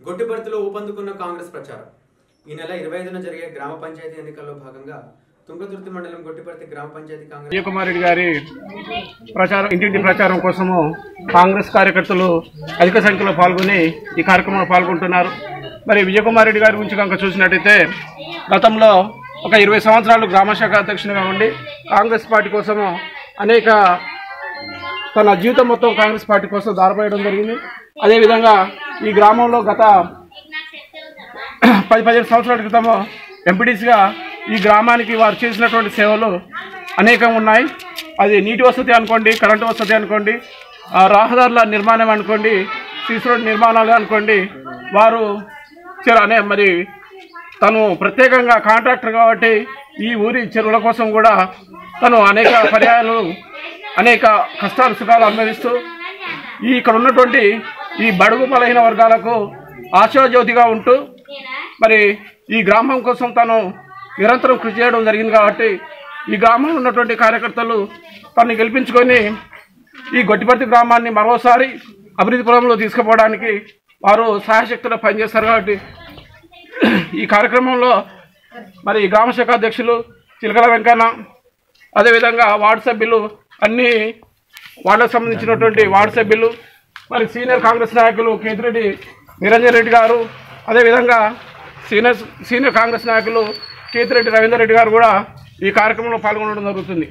గొట్టిపర్తిలో ఊపందుకున్న కాంగ్రెస్ ప్రచారం. ఈ నెల ఇరవై ఐదున జరిగే గ్రామ పంచాయతీ ఎన్నికల్లో భాగంగా తుంగతుర్తి మండలం గొట్టిపర్తి గ్రామ పంచాయతీ కాంగ్రెస్ విజయకుమార్ గారి ప్రచారం ఇంటింటి ప్రచారం కోసము కాంగ్రెస్ కార్యకర్తలు అధిక సంఖ్యలో పాల్గొని ఈ కార్యక్రమంలో పాల్గొంటున్నారు. మరి విజయకుమారెడ్డి గారి గురించి కనుక చూసినట్టయితే గతంలో ఒక ఇరవై సంవత్సరాలు గ్రామ శాఖ అధ్యక్షునిగా ఉండి కాంగ్రెస్ పార్టీ కోసము అనేక తన జీవితం మొత్తం కాంగ్రెస్ పార్టీ కోసం దారిపోయడం జరిగింది. అదేవిధంగా ఈ గ్రామంలో గత పది పదిహేను సంవత్సరాల క్రితము ఎంపీటీసీగా ఈ గ్రామానికి వారు చేసినటువంటి సేవలు అనేకం ఉన్నాయి. అది నీటి వసతి అనుకోండి కరెంటు వసతి అనుకోండి ఆ రహదారుల నిర్మాణం అనుకోండి సీసీ రోడ్ నిర్మాణాలు అనుకోండి వారు చెరు అనే మరి తను ప్రత్యేకంగా కాంట్రాక్టర్ కాబట్టి ఈ ఊరి చెరువుల కోసం కూడా తను అనేక పర్యాయాలు అనేక కష్టాలు సుఖాలు అనుభవిస్తూ ఈ ఇక్కడ ఉన్నటువంటి ఈ బడుగు బలహీన వర్గాలకు ఆశాజ్యోతిగా ఉంటూ మరి ఈ గ్రామం కోసం తను నిరంతరం కృషి చేయడం జరిగింది కాబట్టి ఈ గ్రామంలో ఉన్నటువంటి కార్యకర్తలు తనని గెలిపించుకొని ఈ గొట్టిపర్తి గ్రామాన్ని మరోసారి అభివృద్ధి పొలంలో తీసుకుపోవడానికి వారు సహాయశక్తులు పనిచేస్తారు కాబట్టి ఈ కార్యక్రమంలో మరి గ్రామ శాఖ అధ్యక్షులు చిలకల వెంకన్న అదేవిధంగా వార్డు సభ్యులు అన్ని వాళ్ళకు సంబంధించినటువంటి వార్డు సభ్యులు మరి సీనియర్ కాంగ్రెస్ నాయకులు కేతిరెడ్డి నిరంజన్ రెడ్డి గారు అదేవిధంగా సీనియర్ సీనియర్ కాంగ్రెస్ నాయకులు కేతిరెడ్డి రవీందర్ రెడ్డి గారు కూడా ఈ కార్యక్రమంలో పాల్గొనడం జరుగుతుంది.